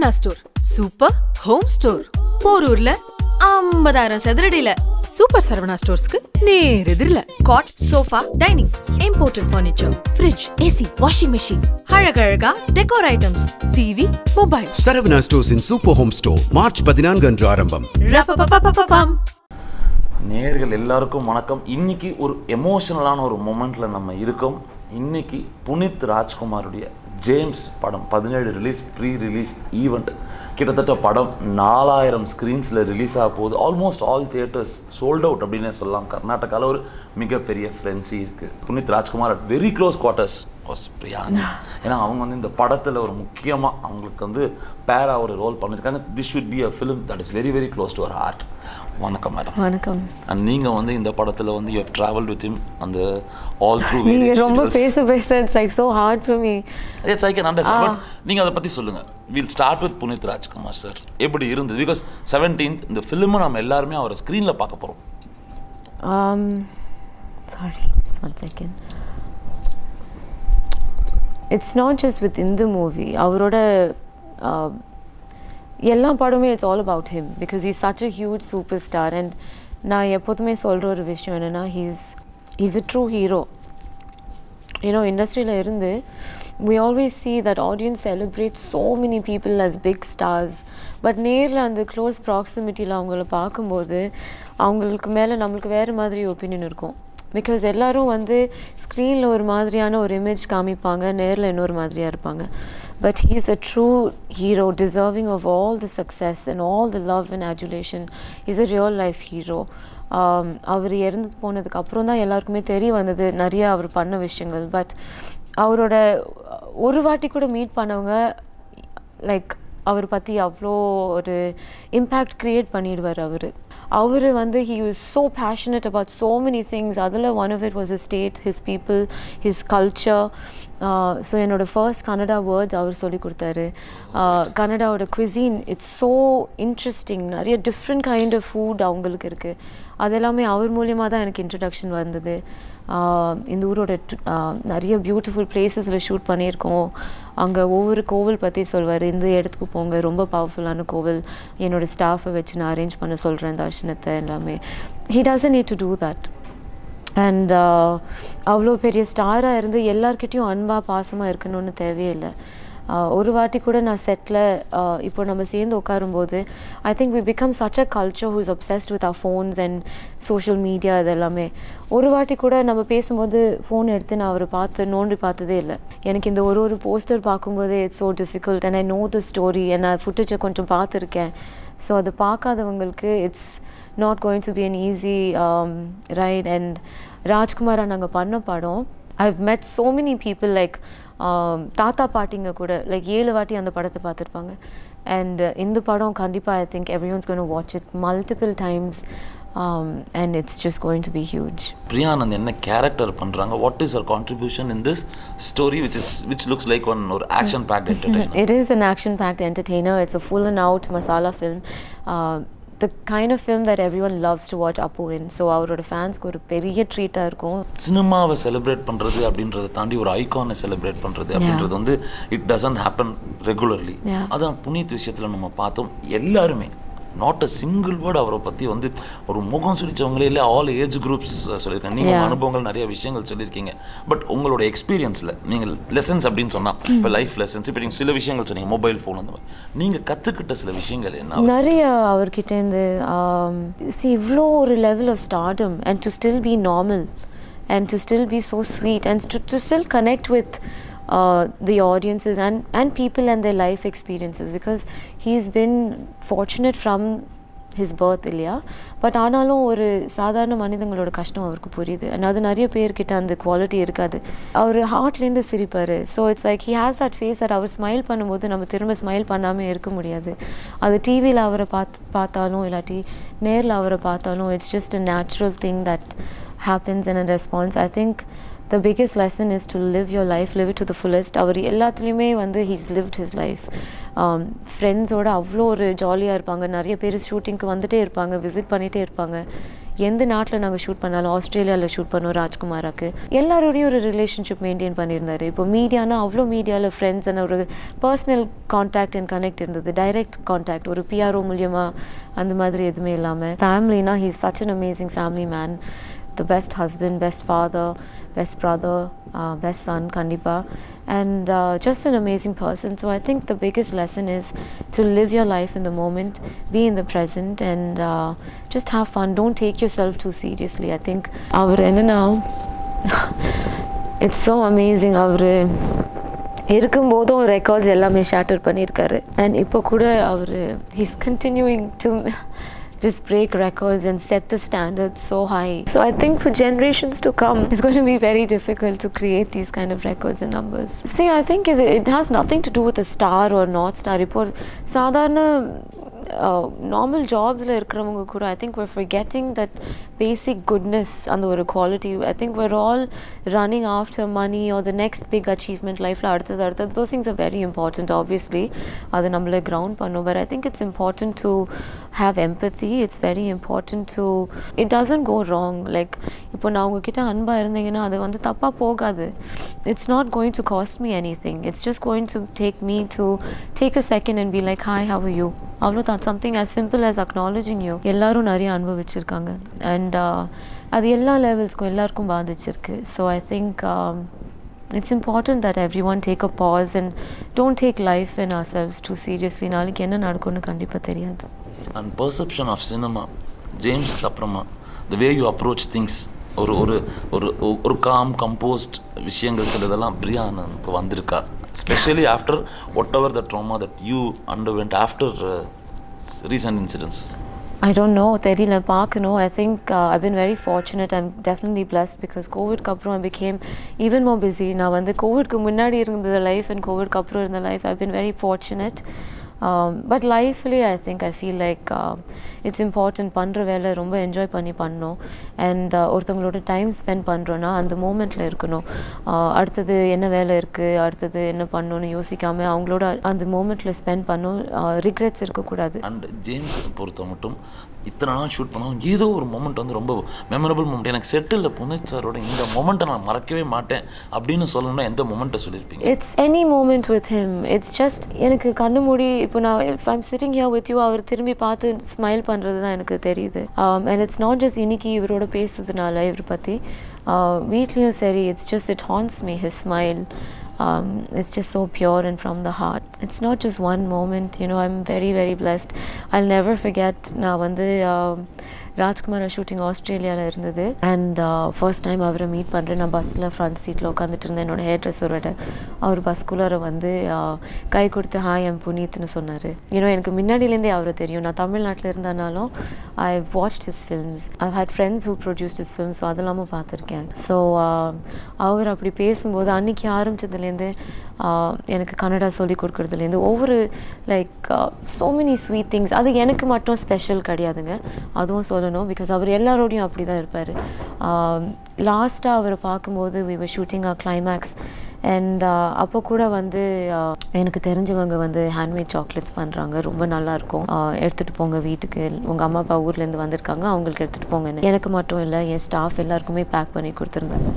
Saravana store. Super home store. போரூர்ல ஐம்பதாயிரம் சதுரடியில super Saravana ஸ்டோர்ஸ்க்கு நேர் எதிரில. Cot sofa dining imported furniture fridge AC washing machine அழகழகா decor items TV mobile Saravana stores in super home store March பதினான்கு அன்று ஆரம்பம். நேர்கள் எல்லாருக்கும் வணக்கம். இன்னைக்கு ஒரு எமோஷனலான ஒரு மொமெண்ட்ல நம்ம இருக்கோம். இன்னைக்கு புனித் ராஜ்குமாருடைய ஜேம்ஸ் படம் பதினேழு ரிலீஸ் ப்ரீ ரிலீஸ் ஈவெண்ட் கிட்டத்தட்ட படம் நாலாயிரம் ஸ்க்ரீன்ஸில் ரிலீஸ் ஆக போகுது. Almost all theatres sold out அப்படின்னே சொல்லலாம். கர்நாடகாவில் ஒரு மிகப்பெரிய ஃப்ரெண்ட்ஸி இருக்குது Puneeth Rajkumar at very close quarters was biryani. ஏன்னா அவங்க வந்து இந்த படத்தில் ஒரு முக்கியமாக அவங்களுக்கு வந்து பேரா ஒரு ரோல் பண்ணியிருக்காங்க this should be a film that is very very close to our heart வணக்கம் மேடம் வணக்கம். அண்ட் நீங்கள் வந்து இந்த படத்தில் வந்து you have travel with him அந்த ஆல் த்ரூ ரொம்ப பேச பேச. It's like so hard for me. Yes I can understand but நீங்கள் அதை பற்றி சொல்லுங்கள் will start with Puneeth Rajkumar sir எப்படி இருந்தது? பிகாஸ் செவன்டீன்த் இந்த ஃபிலிமை நம்ம எல்லாருமே அவரை ஸ்க்ரீனில் பார்க்க போகிறோம் um sorry just one second. It's not just within the movie. அவரோட எல்லா படமே it's all about him because is such a huge super star and நான் எப்போதுமே சொல்கிற ஒரு விஷயம் என்னென்னா he's is a true hero you know இண்டஸ்ட்ரியில் இருந்து we always see that audiences celebrate so many people as big stars but நேரில் அந்த க்ளோஸ் ப்ராக்சிமிட்டியில் அவங்கள பார்க்கும்போது அவங்களுக்கு மேலே நம்மளுக்கு வேறு மாதிரி ஒப்பீனியன் இருக்கும். பிகாஸ் எல்லோரும் வந்து ஸ்க்ரீனில் ஒரு மாதிரியான ஒரு இமேஜ் காமிப்பாங்க நேரில் இன்னொரு மாதிரியாக இருப்பாங்க. But he is a true hero deserving of all the success and all the love and adulation is a real life hero அவர் இறந்து போனதுக்கு அப்புறம் தான் எல்லாருக்குமே தெரிய வந்தது நிறைய அவர் பண்ண விஷயங்கள். பட் அவரோட ஒரு வாட்டி கூட மீட் பண்ணவங்க லைக் அவர் பற்றி அவ்வளோ ஒரு இம்பேக்ட் க்ரியேட் பண்ணிடுவார் அவர். அவர் வந்து he was so passionate about so many things அதில் one of it was a state his people his culture so என்னோட ஃபர்ஸ்ட் கன்னடா வேர்ட்ஸ் அவர் சொல்லி கொடுத்தாரு. கனடாவோட குவிசின் இட்ஸ் ஸோ இன்ட்ரெஸ்டிங் நிறைய டிஃப்ரெண்ட் கைண்ட் ஆஃப் ஃபுட் அவங்களுக்கு இருக்குது அது எல்லாமே அவர் மூலியமாக தான் எனக்கு இன்ட்ரடக்ஷன் வந்தது. Uh, இந்த ஊரோட uh, நிறைய பியூட்டிஃபுல் பிளேசஸில் ஷூட் பண்ணியிருக்கோம். அங்கே ஒவ்வொரு கோவில் பற்றி சொல்வார். இந்த இடத்துக்கு போங்க ரொம்ப பவர்ஃபுல்லான கோவில். என்னோடய ஸ்டாஃபை வச்சு நான் அரேஞ்ச் பண்ண சொல்கிறேன் தர்ஷனத்தை எல்லாமே. He doesn't need to do that and அவ்வளோ பெரிய ஸ்டாராக இருந்து எல்லார்கிட்டேயும் அன்பாக பாசமாக இருக்கணும்னு தேவையில்லை ஒரு வாட்டி கூட நான் செட்டில் இப்போ நம்ம சேர்ந்து உட்காரும்போது I think we become such a culture who's obsessed with a phones and social media இது எல்லாமே ஒரு வாட்டி கூட நம்ம பேசும்போது ஃபோன் எடுத்து நான் அவரை பார்த்து நோண்டி பார்த்ததே இல்லை. எனக்கு இந்த ஒரு ஒரு போஸ்டர் பார்க்கும்போதே it's so difficult and I know the story and நான் ஃபுட்டேஜை கொஞ்சம் பார்த்துருக்கேன். ஸோ அதை பார்க்காதவங்களுக்கு it's not going to be an easy right and ராஜ்குமாரா நாங்கள் பண்ண படம். I have met so many people like தாத்தா பாட்டிங்க கூட லைக் ஏழு வாட்டி அந்த படத்தை பார்த்துருப்பாங்க. அண்ட் இந்த படம் கண்டிப்பாக I think everyone's going watch it multiple times and it's just going to be huge Priyanand என்ன கேரக்டர் பண்ணுறாங்க what is our contribution in this story which is which looks like one ஒரு action packed entertainer It is an action packed entertainer. It's a full and out masala film. Uh, the kind of film that everyone loves to watch Apu in. So அவரோட ஃபேன்ஸ்க்கு ஒரு பெரிய ட்ரீட்டாக இருக்கும் சினிமாவை celebrate பண்ணுறது அப்படின்றத தாண்டி ஒரு ஐகானை செலிப்ரேட் பண்ணுறது அப்படின்றது வந்து இட் டசன்ட் ஹேப்பன் ரெகுலர்லி. அதான் புனித் விஷயத்தில் நம்ம பார்த்தோம் எல்லாருமே நாட் அ சிங்கிள் வேர்டு அவரை பற்றி வந்து ஒரு முகம் சுழிச்சவங்களே இல்லை ஆல் ஏஜ் குரூப்ஸ் சொல்லியிருக்காங்க. நீங்கள். அனுபவங்கள் நிறைய விஷயங்கள் சொல்லியிருக்கீங்க. பட் உங்களோட எக்ஸ்பீரியன்ஸில் நீங்கள் லெசன்ஸ் அப்படின்னு சொன்னால் இப்போ லைஃப் லெசன்ஸ் இப்போ நீங்கள் சில விஷயங்கள் சொன்னீங்க மொபைல் ஃபோன் அந்த மாதிரி. நீங்கள் கற்றுக்கிட்ட சில விஷயங்கள் என்ன? நிறைய அவர்கிட்டேருந்து சி இவ்வளோ ஒரு level of stardom and to still be normal and to still be so sweet and to to still connect with Uh, the audiences and and people and their life experiences because he's been fortunate from his birth இல்லையா but ஆனாலும் ஒரு சாதாரண மனிதங்களோட கஷ்டம் அவருக்கு புரியுது. And அது நிறைய பேர்கிட்ட அந்த குவாலிட்டி இருக்காது. அவர் ஹார்ட்லேருந்து சிரிப்பார். So it's like he has that face that our smile பண்ணும்போது நம்ம திரும்ப ஸ்மைல் பண்ணாமல் இருக்க முடியாது. அது டிவியில் அவரை பார்த்து பார்த்தாலும் இல்லாட்டி நேரில் அவரை பார்த்தாலும் it's just a natural thing that happens in a response I think the biggest lesson is to live your life live to the fullest அவர் எல்லாத்துலேயுமே வந்து ஹீஸ் லிவ்ட் ஹிஸ் லைஃப் ஃப்ரெண்ட்ஸோட அவ்வளோ ஒரு ஜாலியாக இருப்பாங்க. நிறைய பேர் ஷூட்டிங்க்கு வந்துட்டே இருப்பாங்க விசிட் பண்ணிகிட்டே இருப்பாங்க. எந்த நாட்டில் நாங்கள் ஷூட் பண்ணாலும் ஆஸ்திரேலியாவில் ஷூட் பண்ணோம் ராஜ்குமாராக்கு. எல்லாரோடையும் ஒரு ரிலேஷன்ஷிப் மெயின்டைன் பண்ணியிருந்தார். இப்போ மீடியானா அவ்வளோ மீடியாவில் ஃப்ரெண்ட்ஸ் அண்ட் ஒரு பர்சனல் கான்டாக்ட் அண்ட் கனெக்ட் இருந்தது. டைரக்ட் காண்டாக்ட் ஒரு பிஆர்ஓ மூலியமாக அந்த மாதிரி எதுவுமே இல்லாமல் ஃபேமிலினா he's such an amazing family man the best husband, best father, best brother, uh, best son, Kandipa, and uh, just an amazing person. So I think the biggest lesson is to live your life in the moment, be in the present, and uh, just have fun. Don't take yourself too seriously. I think our now, it's so amazing. அவர் இருக்கும்போதும் records எல்லாமே shatter பண்ணியிருக்காரு and இப்போ கூட அவர் he's continuing to just break records and set the standards so high. So I think for generations to come, it's going to be very difficult to create these kind of records and numbers. See, I think it, it has nothing to do with a star or not star. இப்போ சாதாரண normal ஜாப்ஸில் இருக்கிறவங்க கூட I think we're forgetting that basic goodness அந்த ஒரு quality I think we're all running after money or the next big achievement லைஃப்பில் அடுத்தது அடுத்தது those things are very important obviously அது நம்மளை ground பண்ணும் but I think it's important to have empathy it's very important to it doesn't go wrong like இப்போ நான் உங்ககிட்ட அன்பாக இருந்தீங்கன்னா அது வந்து தப்பாக போகாது it's not going to cost me anything it's just going to take me to take a second and be like hi how are you அவ்வளோதான் something as simple as acknowledging you எல்லாரும் நிறைய அனுபவிச்சிருக்காங்க அண்ட் அது எல்லா லெவல்ஸ்க்கும் எல்லாருக்கும் பாதிச்சிருக்கு so I think it's important that everyone take a pause and don't take life and ourselves too seriously நாளைக்கு என்ன நடக்கும்னு கண்டிப்பாக தெரியாது அண்ட் பர்செப்ஷன் ஆஃப் சினிமா ஜேம்ஸ்க்கு அப்புறமா the way you approach things ஒரு ஒரு ஒரு ஒரு காம் கம்போஸ்ட் விஷயங்கள் சில இதெல்லாம் பிரியானுக்கு வந்திருக்கா? Especially after whatever the trauma that you underwent after recent incidents I don't know தெரியல பார்க்கணும். I think I been very fortunate I'm definitely blessed because கோவிட்க்கு அப்புறம் I became even more busy நான் வந்து கோவிட்க்கு முன்னாடி இருந்த லைஃப் அண்ட் கோவிட்க்கு அப்புறம் இருந்த life I been very fortunate but லைஃப்லி I think I feel like it's important பண்ணுற வேலை ரொம்ப என்ஜாய் பண்ணி பண்ணணும். அண்ட் uh, ஒருத்தவங்களோட டைம் ஸ்பெண்ட் பண்ணுறோன்னா அந்த மூமெண்ட்டில் இருக்கணும். Uh, அடுத்தது என்ன வேலை இருக்குது அடுத்தது என்ன பண்ணணும்னு யோசிக்காமல் அவங்களோட அந்த மூமெண்ட்டில் ஸ்பெண்ட் பண்ணும் ரிக்ரெட்ஸ் இருக்கக்கூடாது. அண்ட் ஜேம்ஸ் பொறுத்த மட்டும் இத்தனை நாள் ஷூட் பண்ணாலும் ஏதோ ஒரு மொமெண்ட் வந்து ரொம்ப மெமரபிள் மூமெண்ட் எனக்கு செட்டில் புனித் சாரோட இந்த மொமெண்ட்டை நான் மறக்கவே மாட்டேன் அப்படின்னு சொல்லணும்னா எந்த மொமெண்ட்டை சொல்லியிருப்பீங்க? It's any moment with him it's just எனக்கு கண்ணு மூடி இப்போ நான் if I'm sitting here with you அவர் திரும்பி பார்த்து ஸ்மைல் பண்ணுறது தான் எனக்கு தெரியுது. அண்ட் இட்ஸ் நாட் ஜஸ்ட் இன்னைக்கு இவரோட பேசுறதுனால இவரை பற்றி uh, Veetliu Seri, it's just, it haunts me, his smile. Um, it's just so pure and from the heart. It's not just one moment, you know, I'm very, very blessed. I'll never forget, now when the uh, Rajkumar shooting ஆஸ்திரேலியாவில் இருந்தது. And first time அவரை meet பண்ணுறேன் நான் பஸ்ஸில் front சீட்டில் உட்காந்துட்டு இருந்தேன். என்னோட ஹேர் ட்ரெஸ்ஸரோட அவர் பஸ்குள்ளார வந்து uh, கை கொடுத்து ஹாய் எம் புனீத்னு சொன்னார். ஏன்னா எனக்கு முன்னாடியிலேருந்தே அவரை தெரியும். நான் தமிழ்நாட்டில் இருந்தனாலும் I watched his films I had friends who produce his films so அதெல்லாமும் பார்த்துருக்கேன். ஸோ uh, அவர் அப்படி பேசும்போது அன்றைக்கி ஆரம்பித்ததுலேருந்து எனக்கு கன்னடா சொல்லி கொடுக்குறதுலேருந்து ஒவ்வொரு like so many sweet things அது எனக்கு மட்டும் ஸ்பெஷல் கிடையாதுங்க அதுவும் சொல்லணும் பிகாஸ் அவர் எல்லாரோடையும் அப்படி தான் இருப்பார் லாஸ்ட்டாக அவரை பார்க்கும்போது we were shooting a climax and அப்போ கூட வந்து uh, எனக்கு தெரிஞ்சவங்க வந்து ஹேண்ட்மேட் சாக்லேட்ஸ் பண்ணுறாங்க ரொம்ப நல்லாயிருக்கும் எடுத்துகிட்டு போங்க வீட்டுக்கு உங்கள் அம்மா அப்பா ஊர்லேருந்து வந்திருக்காங்க அவங்களுக்கு எடுத்துகிட்டு போங்கன்னு எனக்கு மட்டும் இல்லை என் ஸ்டாஃப் எல்லாருக்குமே பேக் பண்ணி கொடுத்துருந்தாங்க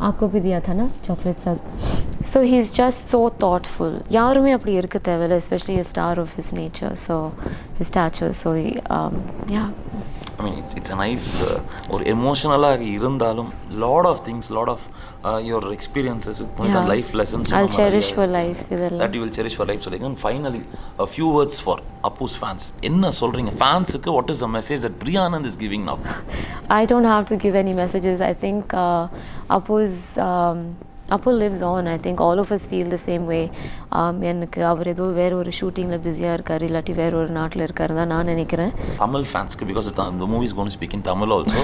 आपको भी दिया था ना चॉकलेट सब So he's just so thoughtful யாருமே அப்படி இருக்க தேவையில்ல especially a star of his nature so his stature. So yeah I mean it's it's nice ஒரு எமோஷனலாக இருந்தாலும் lot of things lot of your experiences with Puneeth. Life lessons I'll cherish for life இதெல்லாம். That you will cherish for life சொல்லிங்க finally a few words for Appu's fans என்ன சொல்கிறீங்க ஃபேன்ஸுக்கு what is the message that Priyanand is giving now I don't have to give any messages. I think uh, Lives on. I think all of us feel the same way. Um, எனக்கு அவர் ஏதோ வேற ஒரு ஷூட்டிங்கில் பிஸியாக இருக்கார் இல்லாட்டி வேற ஒரு நாட்டில் இருக்காரு தான் நான் நினைக்கிறேன் Tamil ஃபேன்ஸ்க்கு because is going to speak in Tamil also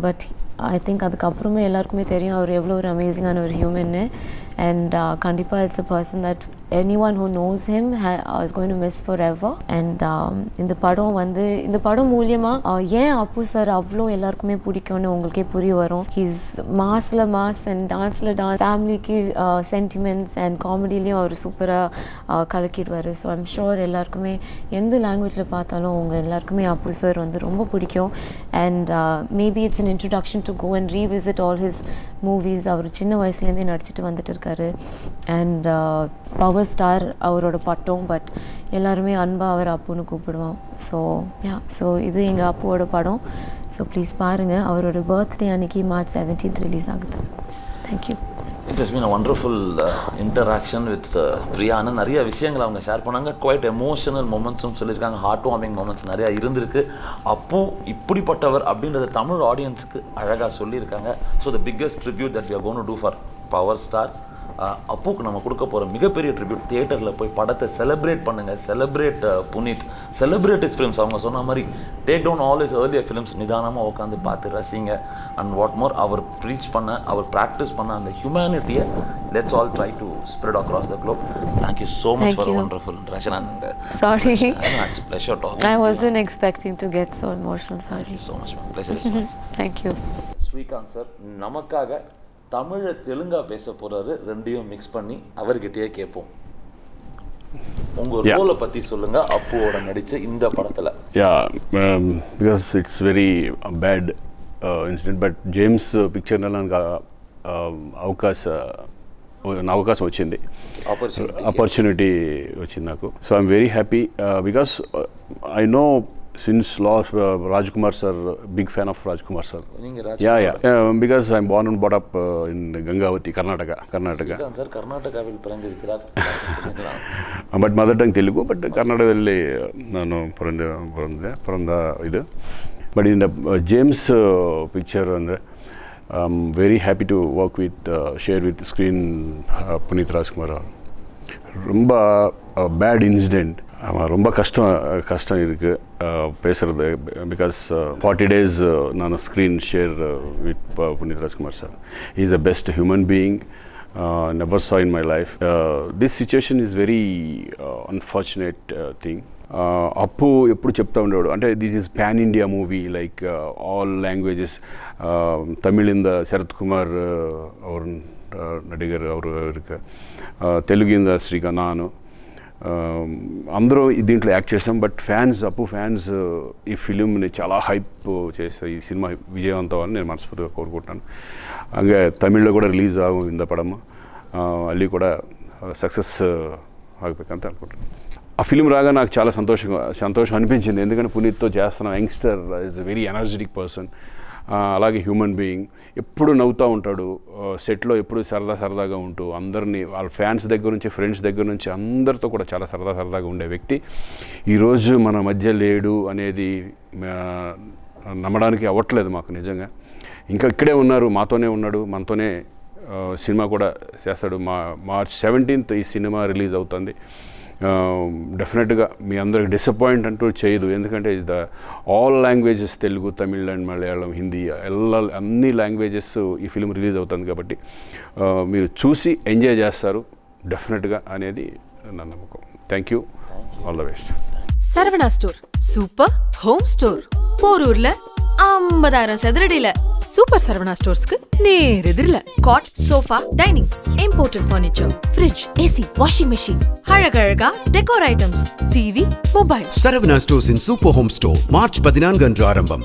but I think அதுக்கப்புறமே எல்லாருக்குமே தெரியும் அவர் எவ்வளோ ஒரு அமேசிங்கான ஒரு ஹியூமன்னு அண்ட் கண்டிப்பாக it's a person that anyone who knows him ha- uh, is going to miss forever. And um, இந்த படம் வந்து இந்த படம் மூலியமாக ஏன் அப்பு சார் அவ்வளோ எல்லாருக்குமே பிடிக்கும்னு உங்களுக்கே புரிய வரும்? ஹீஸ் மாஸில் மாஸ் அண்ட் டான்ஸில் டான்ஸ் ஃபேமிலிக்கு சென்டிமெண்ட்ஸ் அண்ட் காமெடிலையும் அவர் சூப்பராக கலக்கிடுவார். ஸோ ஐம் ஷோர் எல்லாருக்குமே எந்த லாங்குவேஜில் பார்த்தாலும் உங்கள் எல்லாருக்குமே அப்பு சார் வந்து ரொம்ப பிடிக்கும். And maybe it's an introduction to go and revisit all his movies. அவர் சின்ன வயசுலேருந்தே நடிச்சிட்டு வந்துட்டு இருக்காரு. அண்ட் பவர் ஸ்டார் அவரோட பட்டம் பட் எல்லாருமே அன்பாக அவர் அப்புன்னு கூப்பிடுவோம் ஸோ யா ஸோ இது எங்கள் அப்புவோட படம். ஸோ ப்ளீஸ் பாருங்கள் அவரோட பர்த்டே அன்னைக்கு மார்ச் செவன்டீன்த் ரிலீஸ் ஆகுது. Thank you it is been a wonderful interaction with பிரியான்னு நிறைய விஷயங்கள் அவங்க ஷேர் பண்ணாங்க. குவைட் எமோஷனல் மூமெண்ட்ஸும் சொல்லியிருக்காங்க. ஹார்ட் வார்மிங் மூமெண்ட்ஸ் நிறையா இருந்திருக்கு. அப்போ இப்படிப்பட்டவர் அப்படின்றத தமிழ் ஆடியன்ஸுக்கு அழகாக சொல்லியிருக்காங்க. So the biggest tribute that we gonna do for power star அப்புக்கு நம்ம கொடுக்க போகிற மிகப்பெரிய ட்ரிபியூட் தியேட்டரில் போய் படத்தை செலிப்ரேட் பண்ணுங்கள் celebrate Puneeth. Celebrate is films அவங்க சொன்ன மாதிரி take down all is earlier films நிதானமாக உட்காந்து பார்த்து ரசிங்க. அண்ட் வாட் மோர் அவர் ப்ரீச் பண்ண அவர் ப்ராக்டிஸ் பண்ண அந்த ஹியூமனிட்டியை let's all try to spread across the globe thank you so much for. Wonderful interaction and Sorry. Pleasure talk I wasn't expecting to get so emotional, sorry. So much pleasure Thank you. Srikanth sir நமக்காக தமிழை தெலுங்கா பேச போறாரு ரெண்டையும் mix பண்ணி அவர்கிட்டயே கேட்போம் உங்க Yeah. ரோலை பத்தி சொல்லுங்க அப்புவோட நடிச்ச இந்த படத்துல Yeah, um, because it's very uh, bad uh, incident, but James uh, picture నాకు అవకాశ అవకాశం వచ్చింది ఆపర్చునిటీ ఆపర్చునిటీ వచ్చింది నాకు so I'm very happy because I know since last Rajkumar sir big fan of Rajkumar sir yeah yeah because I am born brought up in Gangavathi Karnataka Karnataka but mother tongue Telugu but ಕರ್ನಾಟಕದಲ್ಲಿ ನಾನು ಪರಂದೆ ಪರಂದೆ ಪರಂದ ಇದು but in the James picture ಅಂದರೆ I am very happy to work with share with screen Puneeth Rajkumar ಅವರು ತುಂಬ ಬ್ಯಾಡ್ incident ஆமாம் ரொம்ப கஷ்டம் கஷ்டம் இருக்குது பேசுகிறது பிகாஸ் ஃபார்ட்டி டேஸ் நான் screen share with Puneeth Rajkumar sir is the best human being never saw in my life this situation is very unfortunate thing Appu ఎప్పుడు చెప్తా ఉండేవాడు అంటే this is pan India movie like all languages தமிழிந்த Sarathkumar அவர் நடிகர் அவர் இருக்கு తెలుగింద శ్రీకాంత్ నాను Um, అందరూ దీంట్లో act చేసాం బట్ ఫ్యాన్స్ అప్పు ఫ్యాన్స్ ఈ ఫిలింని చాలా హైప్ చేసే ఈ సినిమా విజయవంతం అని నేను మనస్ఫూర్తిగా కోరుకుంటున్నాను. అలాగే తమిళ్ళో కూడా రిలీజ్ ఆగు ఇంద పడము అల్లి కూడా సక్సెస్ ఆగిపోయింది అంతే అనుకుంటున్నాను. ఆ ఫిలిం రాగా నాకు చాలా సంతోషంగా సంతోషం అనిపించింది. ఎందుకంటే పునీత్తో చేస్తున్నాం youngster is a very energetic person. అలాగే హ్యూమన్ బీయింగ్. ఎప్పుడు నవ్వుతూ ఉంటాడు. సెట్లో ఎప్పుడు సరదా సరదాగా ఉంటూ అందరినీ వాళ్ళ ఫ్యాన్స్ దగ్గర నుంచి ఫ్రెండ్స్ దగ్గర నుంచి అందరితో కూడా చాలా సరదా సరదాగా ఉండే వ్యక్తి. ఈరోజు మన మధ్య లేడు అనేది నమ్మడానికి అవ్వట్లేదు మాకు నిజంగా. ఇంకా ఇక్కడే ఉన్నారు మాతోనే ఉన్నాడు మనతోనే సినిమా కూడా చేస్తాడు. మా మార్చ్ సెవెంటీన్త్ ఈ సినిమా రిలీజ్ అవుతుంది. Um, డెఫినెట్గా మీ అందరికి డిసప్పాయింట్ అంటూ చేయదు. ఎందుకంటే the all languages Telugu Tamil and Malayalam Hindi ఎల్ల అన్ని లాంగ్వేజెస్ ఈ ఫిలిం రిలీజ్ అవుతుంది కాబట్టి uh, మీరు చూసి ఎంజాయ్ చేస్తారు. డెఫినెట్గా అనేది నా నమ్మకం. Thank you all the best Saravana store super home store పోరూర్ల ஐம்பதாயிரம் சதுரடியில சூப்பர் சரவணா ஸ்டோர்ஸ்க்கு நேர் எதிரில. Cot sofa dining imported furniture fridge AC washing machine அழகழகா decor items TV mobile Saravana ஸ்டோர்ஸின் super home store March பதினான்கு அன்று ஆரம்பம்.